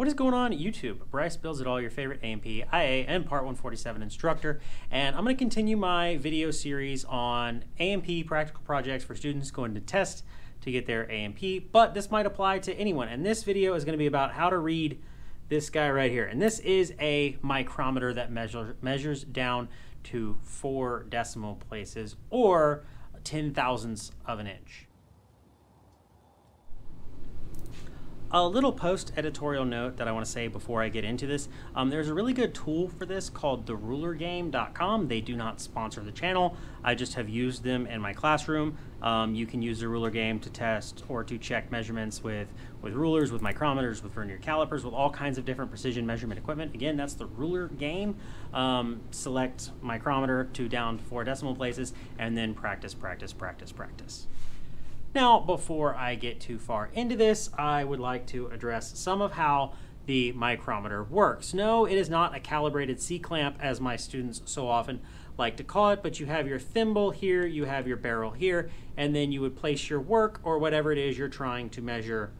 What is going on YouTube? Bryce Builds It All, your favorite A&P, IA, and Part 147 instructor. And I'm going to continue my video series on A&P practical projects for students going to test to get their A&P, but this might apply to anyone. And this video is going to be about how to read this guy right here. And this is a micrometer that measure, measures down to four decimal places or ten thousandths of an inch. A little post editorial note that I want to say before I get into this. Um, there's a really good tool for this called therulergame.com. They do not sponsor the channel. I just have used them in my classroom. Um, you can use the ruler game to test or to check measurements with, with rulers, with micrometers, with vernier calipers, with all kinds of different precision measurement equipment. Again, that's the ruler game. Um, select micrometer to down four decimal places and then practice, practice, practice, practice. Now, before I get too far into this, I would like to address some of how the micrometer works. No, it is not a calibrated C-clamp as my students so often like to call it, but you have your thimble here, you have your barrel here, and then you would place your work or whatever it is you're trying to measure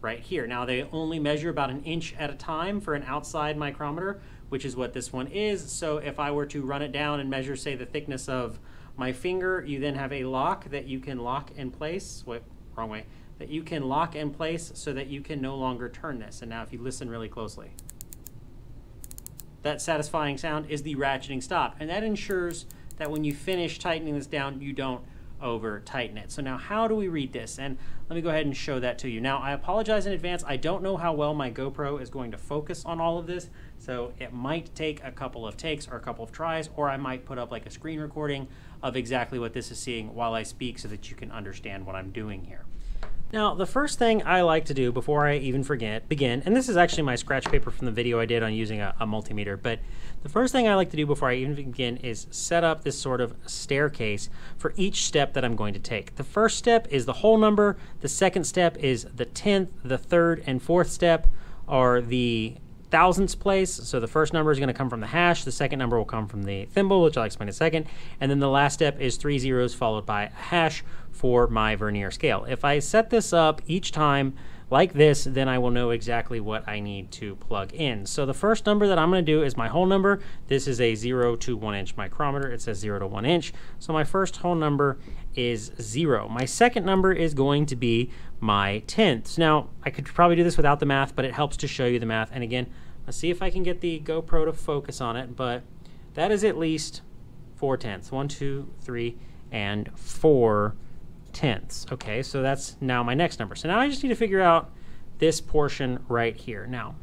right here. Now they only measure about an inch at a time for an outside micrometer, which is what this one is. So if I were to run it down and measure, say, the thickness of my finger, you then have a lock that you can lock in place. Wait, wrong way. That you can lock in place so that you can no longer turn this. And now if you listen really closely, that satisfying sound is the ratcheting stop. And that ensures that when you finish tightening this down, you don't over tighten it. So now how do we read this? And let me go ahead and show that to you. Now I apologize in advance. I don't know how well my GoPro is going to focus on all of this. So it might take a couple of takes or a couple of tries, or I might put up like a screen recording of exactly what this is seeing while I speak so that you can understand what I'm doing here. Now, the first thing I like to do before I even forget begin, and this is actually my scratch paper from the video I did on using a, a, multimeter, but the first thing I like to do before I even begin is set up this sort of staircase for each step that I'm going to take. The first step is the whole number, the second step is the 10th, the third and fourth step are the thousandths place. So the first number is going to come from the hash. The second number will come from the thimble, which I'll explain in a second. And then the last step is three zeros followed by a hash for my vernier scale. If I set this up each time like this, then I will know exactly what I need to plug in. So the first number that I'm going to do is my whole number. This is a 0 to 1 inch micrometer. It says 0 to 1 inch. So my first whole number is 0. My second number is going to be my tenths. Now, I could probably do this without the math, but it helps to show you the math. And again, let's see if I can get the GoPro to focus on it, but that is at least 4 tenths. 1, 2, 3, and 4 tenths. Okay, so that's now my next number. So now I just need to figure out this portion right here. Now,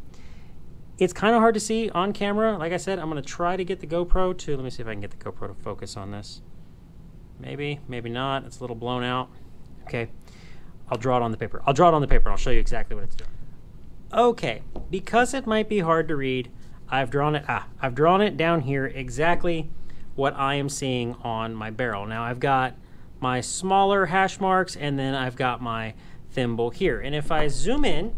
it's kind of hard to see on camera. Like I said, I'm going to try to get the GoPro to, let me see if I can get the GoPro to focus on this. Maybe, maybe not. It's a little blown out. Okay, I'll draw it on the paper. I'll draw it on the paper. I'll show you exactly what it's doing. Okay, because it might be hard to read, I've drawn it, ah, I've drawn it down here exactly what I am seeing on my barrel. Now I've got my smaller hash marks, and then I've got my thimble here. And if I zoom in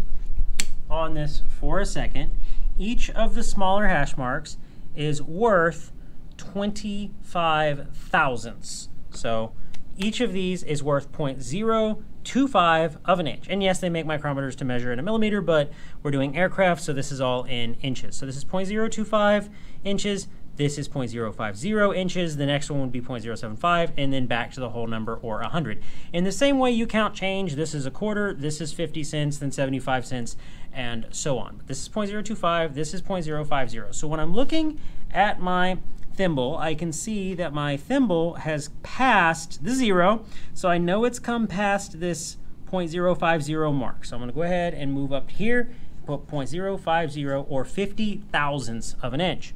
on this for a second, each of the smaller hash marks is worth 25 thousandths. So each of these is worth 0.025 of an inch. And yes, they make micrometers to measure in a millimeter, but we're doing aircraft, so this is all in inches. So this is 0.025 inches. This is 0.050 inches. The next one would be 0.075, and then back to the whole number or 100. In the same way you count change, this is a quarter, this is 50 cents, then 75 cents, and so on. But this is 0.025, this is 0.050. So when I'm looking at my thimble, I can see that my thimble has passed the zero, so I know it's come past this 0.050 mark. So I'm going to go ahead and move up here, put 0.050 or 50 thousandths of an inch.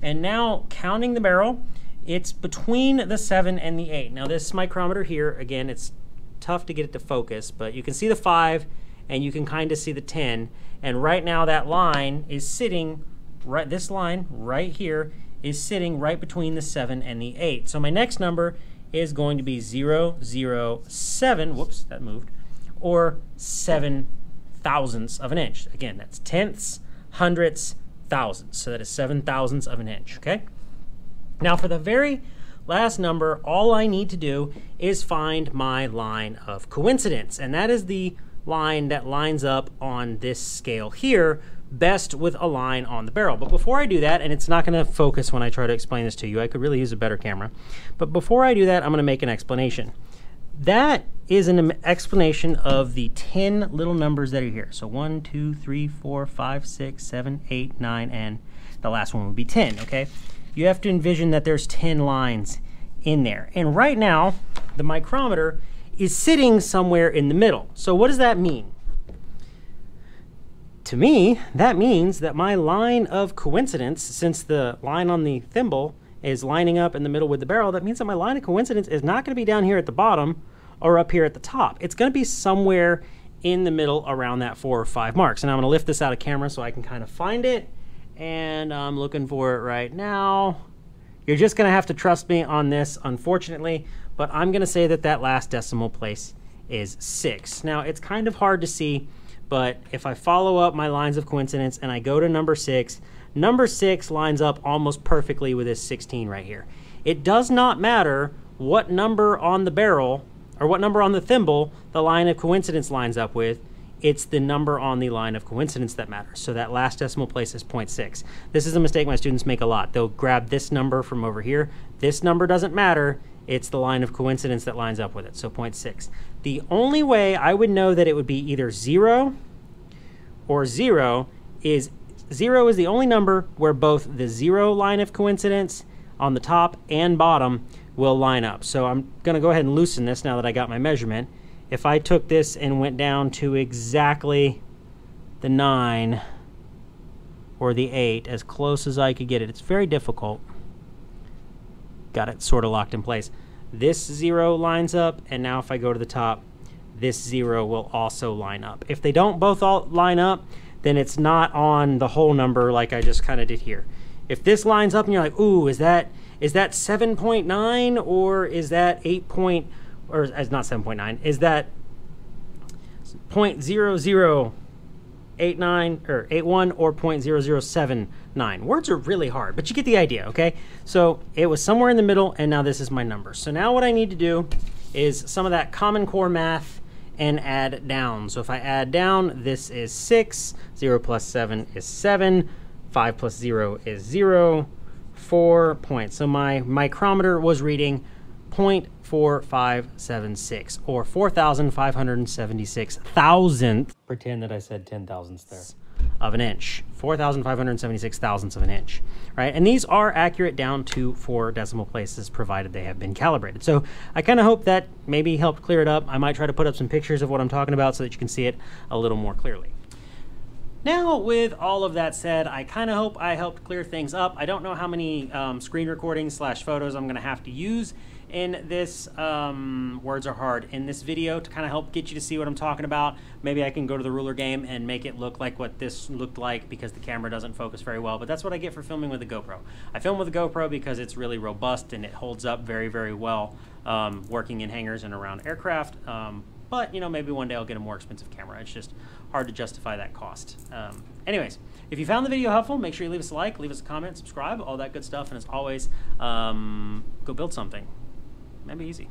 And now counting the barrel, it's between the 7 and the 8. Now this micrometer here, again, it's tough to get it to focus, but you can see the 5 and you can kind of see the 10. And right now that line is sitting, right, this line right here is sitting right between the 7 and the 8. So my next number is going to be 0, 0, 7, whoops, that moved, or 7 thousandths of an inch. Again, that's tenths, hundredths, thousandths. So that is seven thousandths of an inch, okay? Now for the very last number, all I need to do is find my line of coincidence. And that is the line that lines up on this scale here best with a line on the barrel. But before I do that, and it's not going to focus when I try to explain this to you, I could really use a better camera. But before I do that, I'm going to make an explanation. That is an explanation of the 10 little numbers that are here. So 1, 2, 3, 4, 5, 6, 7, 8, 9, and the last one would be 10, okay? You have to envision that there's 10 lines in there. And right now, the micrometer is sitting somewhere in the middle. So what does that mean? To me, that means that my line of coincidence, since the line on the thimble is lining up in the middle with the barrel, that means that my line of coincidence is not going to be down here at the bottom or up here at the top. It's going to be somewhere in the middle around that four or five marks. And I'm going to lift this out of camera so I can kind of find it. And I'm looking for it right now. You're just going to have to trust me on this, unfortunately, but I'm going to say that that last decimal place is 6. Now, it's kind of hard to see, but if I follow up my lines of coincidence and I go to number 6, number 6 lines up almost perfectly with this 16 right here. It does not matter what number on the barrel or what number on the thimble the line of coincidence lines up with it's the number on the line of coincidence that matters. So that last decimal place is 0.6. This is a mistake my students make a lot. They'll grab this number from over here. This number doesn't matter. It's the line of coincidence that lines up with it, so 0.6. The only way I would know that it would be either 0 or 0 is 0 is the only number where both the 0 line of coincidence on the top and bottom will line up. So I'm going to go ahead and loosen this now that I got my measurement if I took this and went down to exactly the 9 or the 8, as close as I could get it, it's very difficult. Got it sort of locked in place. This 0 lines up, and now if I go to the top, this 0 will also line up. If they don't both all line up, then it's not on the whole number like I just kind of did here. If this lines up and you're like, ooh, is that is that 7.9 or is that 8 point, or as not 7.9, is that 0.0089 or 81 or 0.0079. Words are really hard, but you get the idea, okay? So it was somewhere in the middle, and now this is my number. So now what I need to do is some of that Common Core math and add down. So if I add down, this is 6, 0 plus 7 is 7, 5 plus 0 is 0, 4 points. So my micrometer was reading 0.4576 or 4,576 thousandth. Pretend that I said 10 thousandths there of an inch. 4,576 thousandths of an inch, right? And these are accurate down to four decimal places provided they have been calibrated. So I kind of hope that maybe helped clear it up. I might try to put up some pictures of what I'm talking about so that you can see it a little more clearly. Now, with all of that said, I kind of hope I helped clear things up. I don't know how many um, screen recordings slash photos I'm going to have to use in this um, words are hard in this video to kind of help get you to see what I'm talking about. Maybe I can go to the ruler game and make it look like what this looked like because the camera doesn't focus very well. But that's what I get for filming with a GoPro. I film with a GoPro because it's really robust and it holds up very, very well um, working in hangars and around aircraft. Um, but you know, maybe one day I'll get a more expensive camera. It's just hard to justify that cost. Um, anyways, if you found the video helpful, make sure you leave us a like, leave us a comment, subscribe, all that good stuff. And as always, um, go build something. That'd be easy.